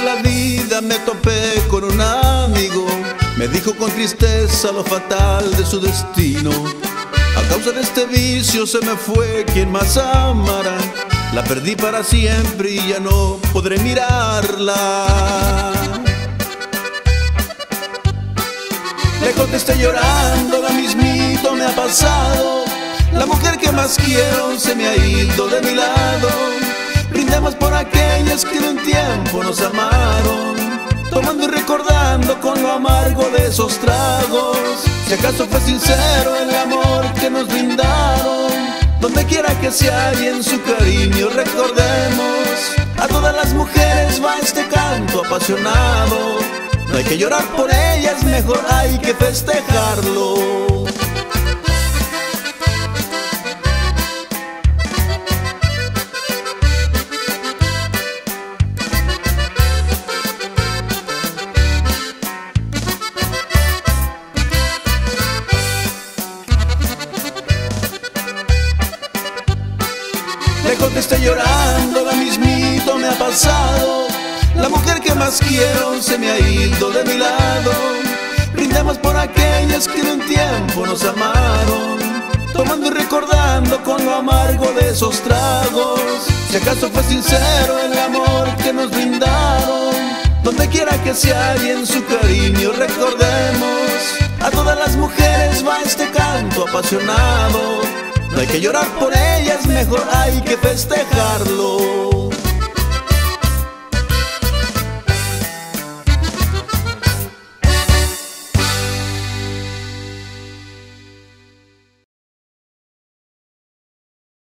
la vida me topé con un amigo. Me dijo con tristeza lo fatal de su destino. A causa de este vicio se me fue quien más amara. La perdí para siempre y ya no podré mirarla. Le contesté llorando, la mismito me ha pasado. La mujer que más quiero se me ha ido de mi lado. Brindemos por que en un tiempo nos amaron. Tomando y recordando con lo amargo de esos tragos. Si acaso fue sincero el amor que nos brindaron. Donde quiera que sea y en su cariño recordemos. A todas las mujeres va este canto apasionado. No hay que llorar por ellas, mejor hay que festejarlo. Le contesté llorando, la mismito me ha pasado. La mujer que más quiero se me ha ido de mi lado. Brindemos por aquellas que en un tiempo nos amaron. Tomando y recordando con lo amargo de esos tragos. Si acaso fue sincero el amor que nos brindaron. Donde quiera que sea y en su cariño recordemos. A todas las mujeres va este canto apasionado. No hay que llorar por ellas, mejor hay que festejarlo.